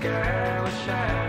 girl a shadow.